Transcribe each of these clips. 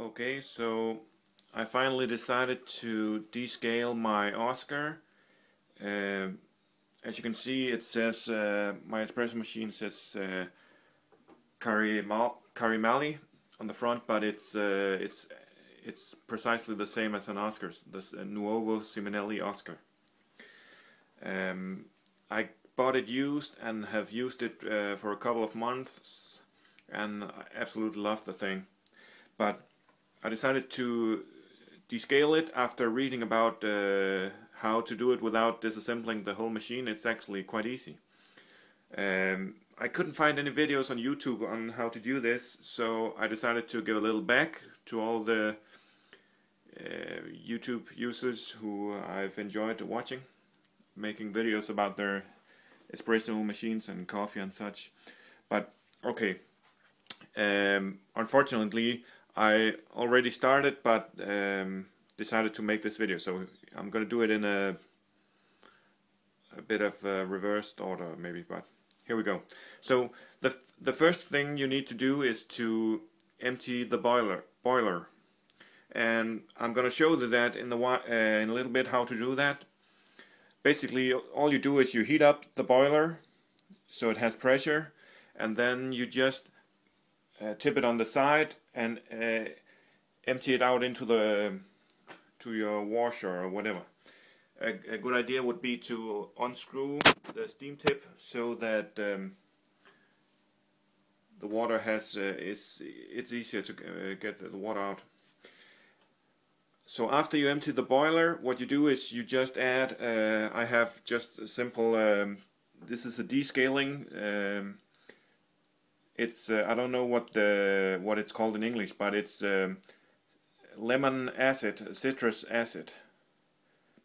Okay, so I finally decided to descale my Oscar. Uh, as you can see, it says uh, my espresso machine says uh, Carimali on the front, but it's uh, it's it's precisely the same as an Oscar's, this uh, Nuovo Simonelli Oscar. Um, I bought it used and have used it uh, for a couple of months, and I absolutely love the thing. But I decided to descale it after reading about uh, how to do it without disassembling the whole machine. It's actually quite easy. Um, I couldn't find any videos on YouTube on how to do this, so I decided to give a little back to all the uh, YouTube users who I've enjoyed watching, making videos about their espresso machines and coffee and such. But okay, um, unfortunately, I already started, but um, decided to make this video, so I'm gonna do it in a a bit of a reversed order, maybe. But here we go. So the the first thing you need to do is to empty the boiler boiler, and I'm gonna show you that in the uh, in a little bit how to do that. Basically, all you do is you heat up the boiler so it has pressure, and then you just uh, tip it on the side and uh, empty it out into the to your washer or whatever. A, a, good idea would be to unscrew the steam tip so that um, the water has uh, is it's easier to uh, get the water out. So after you empty the boiler, what you do is you just add. Uh, I have just a simple. Um, this is a descaling. Um, it's uh, I don't know what the what it's called in English, but it's um, lemon acid, citrus acid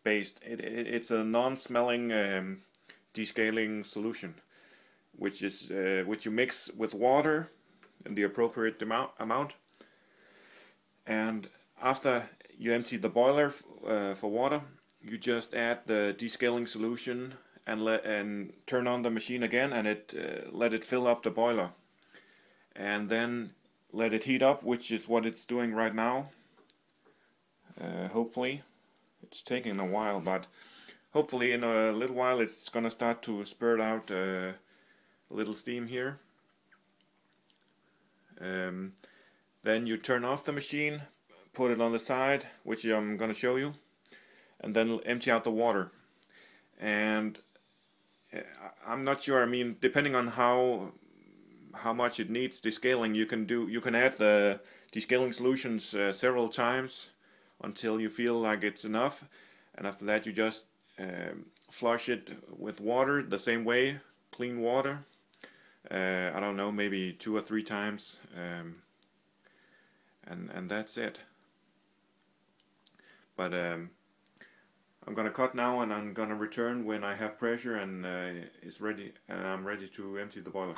based. It, it it's a non-smelling um, descaling solution, which is uh, which you mix with water in the appropriate amount amount. And after you empty the boiler uh, for water, you just add the descaling solution and let and turn on the machine again, and it uh, let it fill up the boiler and then let it heat up which is what it's doing right now. Uh, hopefully. It's taking a while but hopefully in a little while it's gonna start to spurt out uh, a little steam here. Um, then you turn off the machine put it on the side which I'm gonna show you and then empty out the water. And uh, I'm not sure I mean depending on how how much it needs descaling, you can do you can add the descaling solutions uh, several times until you feel like it's enough, and after that you just um, flush it with water the same way, clean water. Uh, I don't know, maybe two or three times, um, and and that's it. But um, I'm gonna cut now, and I'm gonna return when I have pressure and uh, it's ready, and I'm ready to empty the boiler.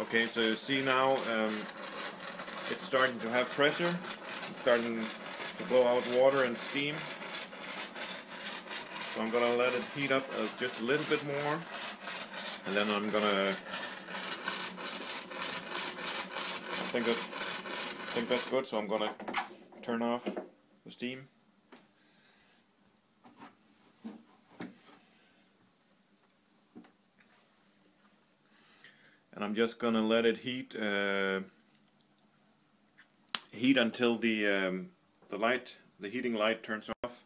Okay, so you see now um, it's starting to have pressure, it's starting to blow out water and steam. So I'm gonna let it heat up uh, just a little bit more, and then I'm gonna. I think that I think that's good. So I'm gonna turn off the steam. And I'm just gonna let it heat uh, heat until the um, the light the heating light turns off.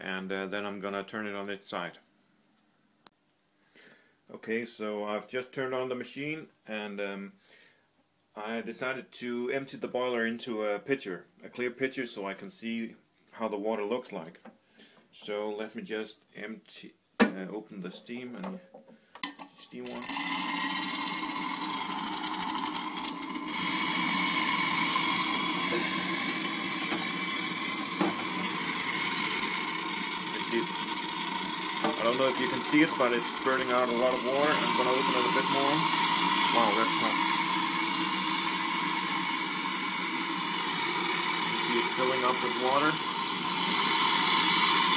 And uh, then I'm gonna turn it on its side. Okay so I've just turned on the machine and um, I decided to empty the boiler into a pitcher a clear pitcher so I can see how the water looks like. So let me just empty uh, open the steam and steam one I don't know if you can see it, but it's burning out a lot of water. I'm to open it a bit more. Wow, that's hot. You see it filling up with water.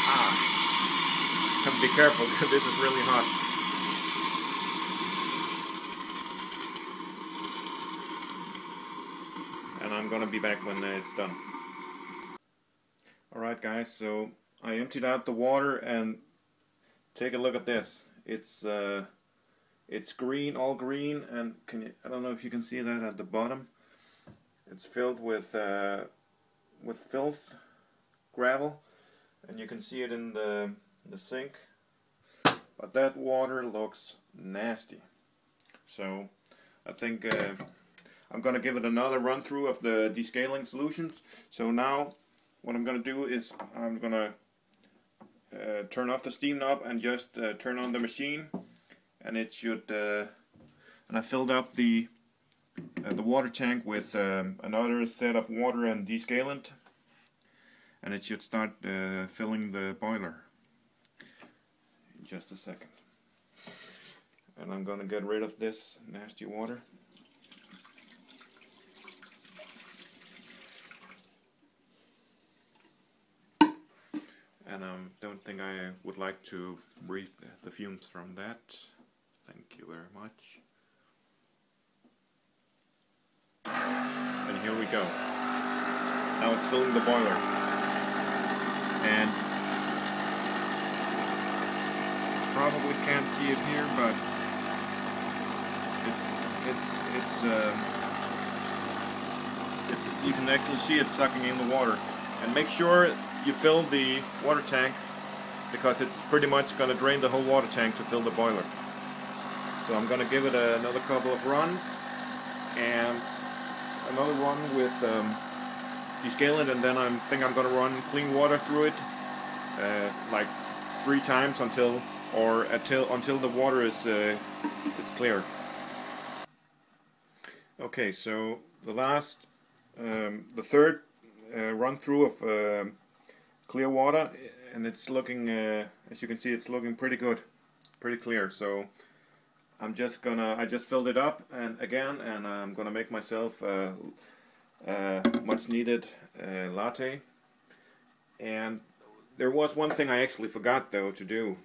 Ah. To be careful because this is really hot. And I'm gonna be back when it's done. Alright guys, so I emptied out the water and take a look at this. It's uh, it's green, all green, and can you, I don't know if you can see that at the bottom. It's filled with uh, with filth, gravel, and you can see it in the the sink. But that water looks nasty. So I think uh, I'm gonna give it another run through of the descaling solutions. So now what I'm gonna do is I'm gonna uh, turn off the steam knob and just uh, turn on the machine and it should uh, and I filled up the uh, the water tank with um, another set of water and descalant and it should start uh, filling the boiler in just a second. And I'm gonna get rid of this nasty water and I um, don't think I would like to breathe the fumes from that. Thank you very much. And here we go. Now it's filling the boiler. And probably can't see it here, but it's it's it's uh, it's you can actually see it sucking in the water. And make sure you fill the water tank because it's pretty much going to drain the whole water tank to fill the boiler. So I'm going to give it a, another couple of runs and another run with um, descalant and then I think I'm going to run clean water through it uh, like three times until or until until the water is uh, is clear. Okay, so the last, um, the third uh, run through of um, clear water and it's looking uh, as you can see it's looking pretty good pretty clear. So I'm just gonna I just filled it up and again and I'm gonna make myself a, a much needed uh, latte. And there was one thing I actually forgot though to do.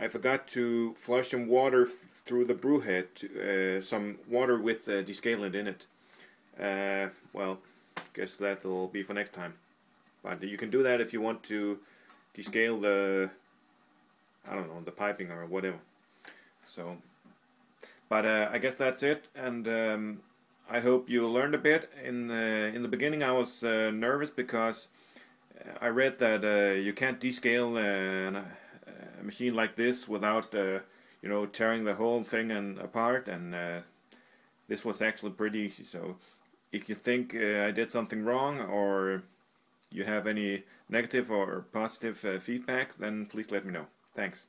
I forgot to flush some water through the brew head to, uh, some water with uh, descalant in it. Uh, well guess that'll be for next time. But you can do that if you want to descale the, I don't know, the piping or whatever. So, but uh, I guess that's it. And um, I hope you learned a bit. In the, in the beginning, I was uh, nervous because I read that uh, you can't descale a, a, machine like this without, uh, you know, tearing the whole thing and apart. And uh, this was actually pretty easy. So, if you think uh, I did something wrong or you have any negative or positive uh, feedback, then please let me know. Thanks.